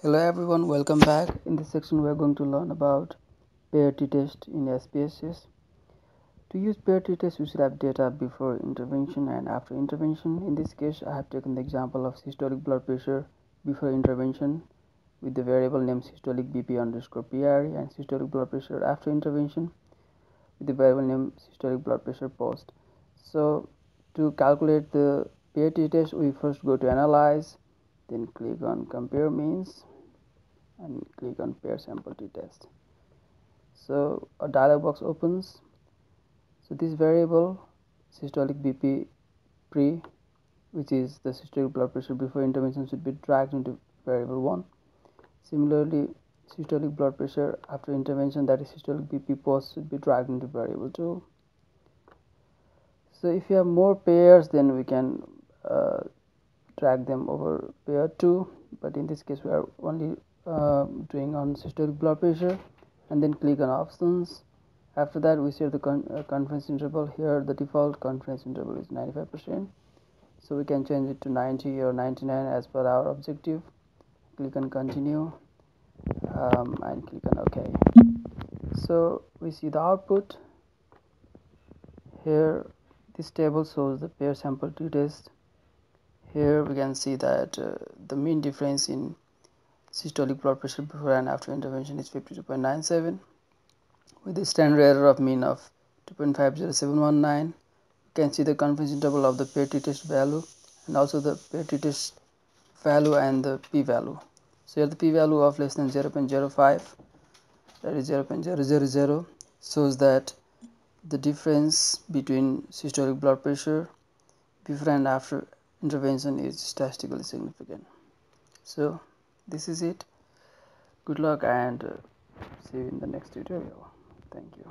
Hello everyone, welcome back. In this section we are going to learn about pair t-test in SPSS. To use pair t-test we should have data before intervention and after intervention. In this case I have taken the example of systolic blood pressure before intervention with the variable name systolic BP underscore PRE and systolic blood pressure after intervention with the variable name systolic blood pressure post. So to calculate the pair t-test we first go to analyze then click on compare means and click on pair sample t-test so a dialog box opens. So this variable systolic bp pre which is the systolic blood pressure before intervention should be dragged into variable 1 similarly systolic blood pressure after intervention that is systolic bp post should be dragged into variable 2 so if you have more pairs then we can uh, drag them over pair 2 but in this case we are only uh, doing on systolic blood pressure and then click on options. After that we set the con uh, confidence interval here. The default confidence interval is 95 percent. So we can change it to 90 or 99 as per our objective. Click on continue um, and click on ok so we see the output. Here this table shows the pair sample t-test here we can see that uh, the mean difference in systolic blood pressure before and after intervention is 52.97 with a standard error of mean of 2.50719 you can see the confidence interval of the pair t-test value and also the pair t-test value and the p-value so here the p-value of less than 0.05 that is 0.000 shows that the difference between systolic blood pressure before and after intervention is statistically significant. So this is it. Good luck and uh, see you in the next tutorial. Thank you